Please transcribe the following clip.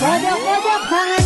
快点快点快